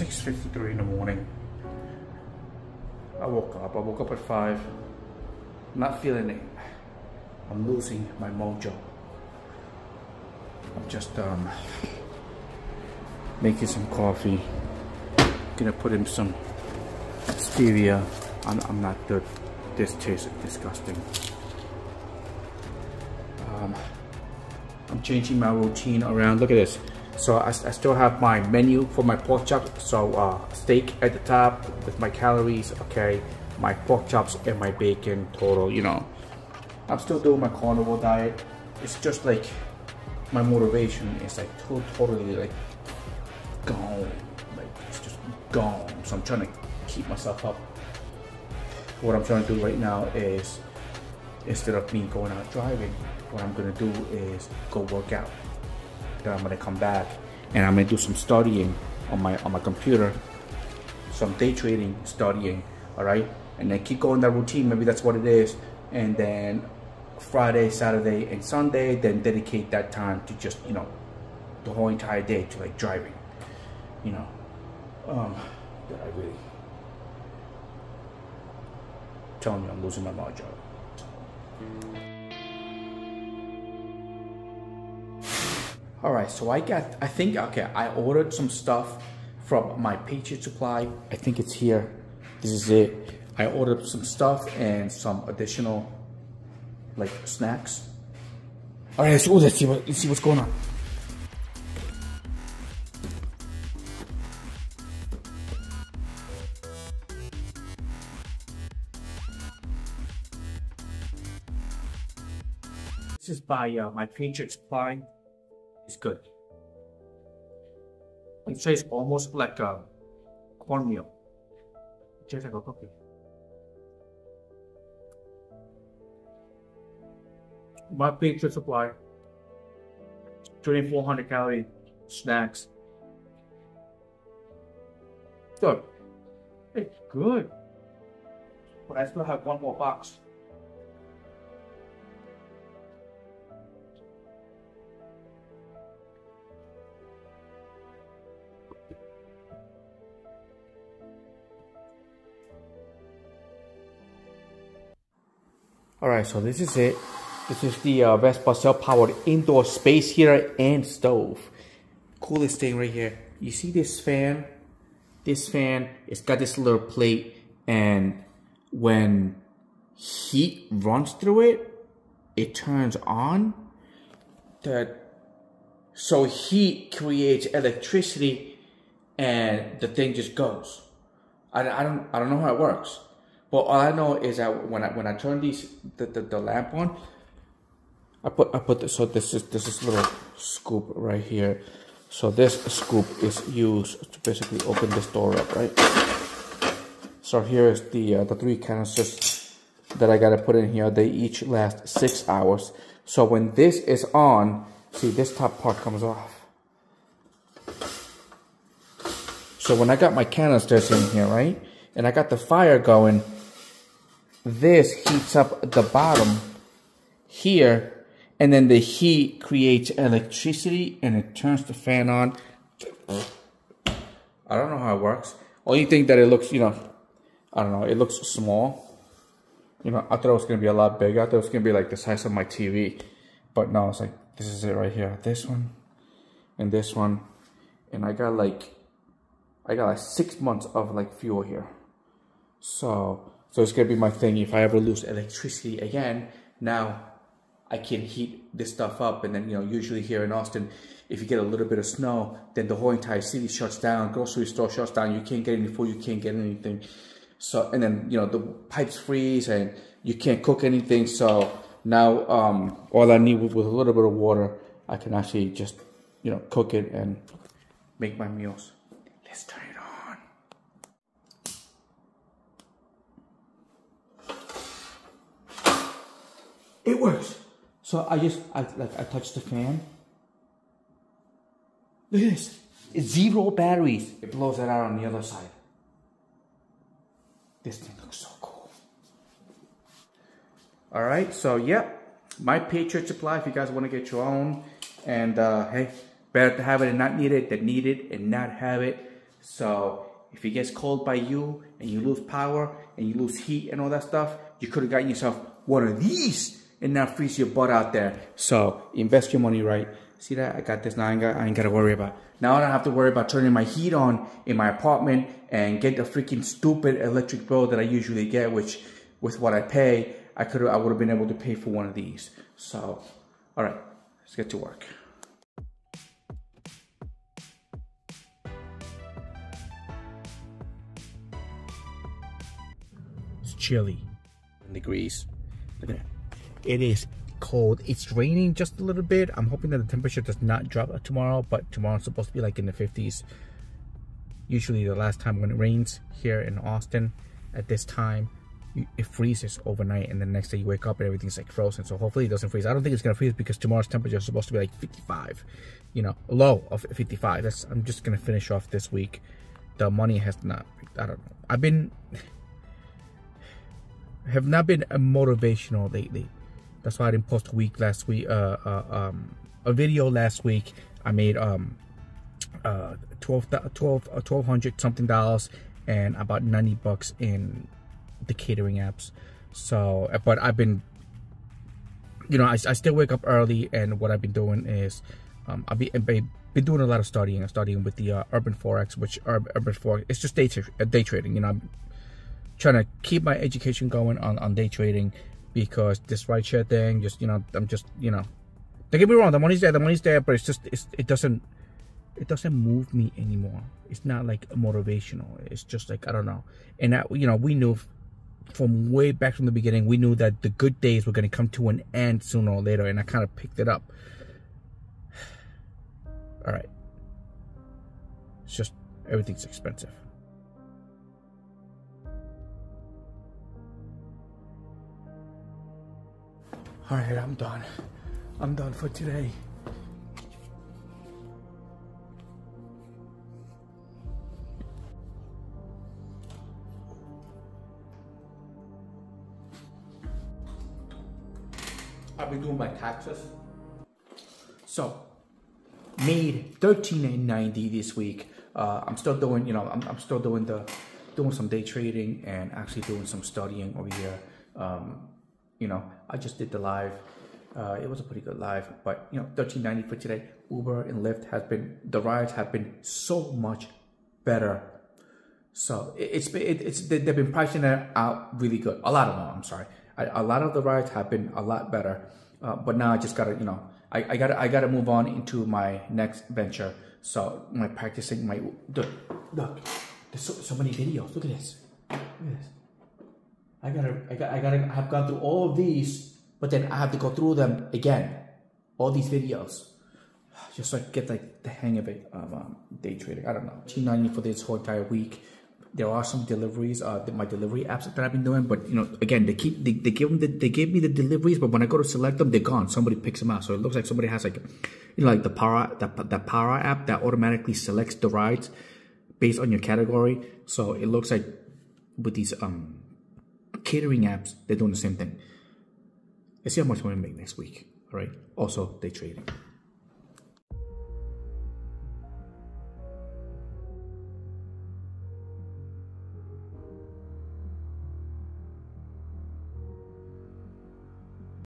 6.53 in the morning. I woke up. I woke up at 5. Not feeling it. I'm losing my mojo. I'm just um, making some coffee. Gonna put in some stevia. I'm, I'm not good. This tastes disgusting. Um, I'm changing my routine around. Look at this. So I, I, still have my menu for my pork chop. So uh, steak at the top with my calories, okay. My pork chops and my bacon total, you know. I'm still doing my carnivore diet. It's just like my motivation is like totally like gone. Like it's just gone. So I'm trying to keep myself up. What I'm trying to do right now is instead of me going out driving, what I'm gonna do is go work out. Then I'm gonna come back and I'm gonna do some studying on my on my computer, some day trading, studying, all right, and then keep going that routine. Maybe that's what it is, and then Friday, Saturday, and Sunday, then dedicate that time to just you know the whole entire day to like driving, you know. Um, that I really telling you I'm losing my mojo. All right, so I got, I think, okay, I ordered some stuff from my Patriot Supply. I think it's here. This is it. I ordered some stuff and some additional, like, snacks. All right, let's, let's see what, let's see what's going on. This is by uh, my Patriot Supply. It's good. It tastes almost like a cornmeal. It tastes like a cookie. My Patriot Supply. 2400 calorie snacks. Good. It's good. But I still have one more box. All right, so this is it. This is the uh, Vesta self-powered indoor space heater and stove. Coolest thing right here. You see this fan? This fan, it's got this little plate and when heat runs through it, it turns on. That so heat creates electricity and the thing just goes. I, I don't I don't know how it works. But all I know is that when I when I turn these the, the, the lamp on, I put I put this so this is this is little scoop right here. So this scoop is used to basically open this door up, right? So here is the uh, the three canisters that I gotta put in here. They each last six hours. So when this is on, see this top part comes off. So when I got my canisters in here, right? And I got the fire going, this heats up the bottom here and then the heat creates electricity and it turns the fan on. I don't know how it works. Only thing that it looks, you know, I don't know, it looks small. You know, I thought it was gonna be a lot bigger. I thought it was gonna be like the size of my TV. But no, it's like, this is it right here. This one and this one. And I got like, I got like six months of like fuel here. So so it's gonna be my thing. If I ever lose electricity again, now I can heat this stuff up. And then, you know, usually here in Austin, if you get a little bit of snow, then the whole entire city shuts down, grocery store shuts down, you can't get any food, you can't get anything. So, and then, you know, the pipes freeze and you can't cook anything. So now, um, all I need with, with a little bit of water, I can actually just, you know, cook it and make my meals. Let's turn it on. It works. So I just, I like, I touch the fan. Look at this. It's zero batteries. It blows it out on the other side. This thing looks so cool. All right, so yep. My Patriot Supply, if you guys want to get your own. And uh, hey, better to have it and not need it than need it and not have it. So if it gets cold by you and you lose power and you lose heat and all that stuff, you could have gotten yourself one of these and not freeze your butt out there. So invest your money right. See that? I got this now. I ain't, got, I ain't got to worry about. Now I don't have to worry about turning my heat on in my apartment and get the freaking stupid electric bill that I usually get, which with what I pay, I could I would have been able to pay for one of these. So, all right, let's get to work. It's chilly degrees. Look at that. It is cold. It's raining just a little bit. I'm hoping that the temperature does not drop tomorrow, but tomorrow's supposed to be like in the 50s. Usually the last time when it rains here in Austin at this time, it freezes overnight and the next day you wake up and everything's like frozen. So hopefully it doesn't freeze. I don't think it's gonna freeze because tomorrow's temperature is supposed to be like 55, you know, low of 55. That's I'm just gonna finish off this week. The money has not, I don't know. I've been, have not been motivational lately. That's why I didn't post a week last week. Uh, uh, um, a video last week. I made um, uh, 12, 12, 1200 uh, something dollars and about 90 bucks in the catering apps. So, but I've been, you know, I, I still wake up early, and what I've been doing is, um, I've been, been doing a lot of studying. I'm studying with the uh, Urban Forex, which Urban Forex, it's just day, uh, day trading. You know, I'm trying to keep my education going on, on day trading because this rideshare thing, just, you know, I'm just, you know, don't get me wrong, the money's there, the money's there, but it's just, it's, it doesn't, it doesn't move me anymore. It's not like motivational. It's just like, I don't know. And that, you know, we knew from way back from the beginning, we knew that the good days were going to come to an end sooner or later, and I kind of picked it up. All right. It's just, everything's expensive. All right, I'm done. I'm done for today. I've been doing my taxes. So, made thirteen ninety this week. Uh, I'm still doing, you know, I'm, I'm still doing the, doing some day trading and actually doing some studying over here. Um, you know, I just did the live. Uh, it was a pretty good live, but you know, 1390 for today. Uber and Lyft has been the rides have been so much better. So it's it, it's they've been pricing it out really good. A lot of them, I'm sorry. A, a lot of the rides have been a lot better, uh, but now I just gotta you know I, I gotta I gotta move on into my next venture. So my practicing my look look. There's so, so many videos. Look at this. Look at this. I gotta, I got, I gotta, I've gone through all of these, but then I have to go through them again, all these videos, just so I get like the hang of it of um, day trading. I don't know, T ninety for this whole entire week. There are some deliveries, uh, my delivery apps that I've been doing, but you know, again, they keep, they, they give them, the, they give me the deliveries, but when I go to select them, they're gone. Somebody picks them out, so it looks like somebody has like, you know, like the para the, the power app that automatically selects the rides based on your category. So it looks like with these um catering apps, they're doing the same thing. Let's see how much money we're make next week. All right. Also, day trading.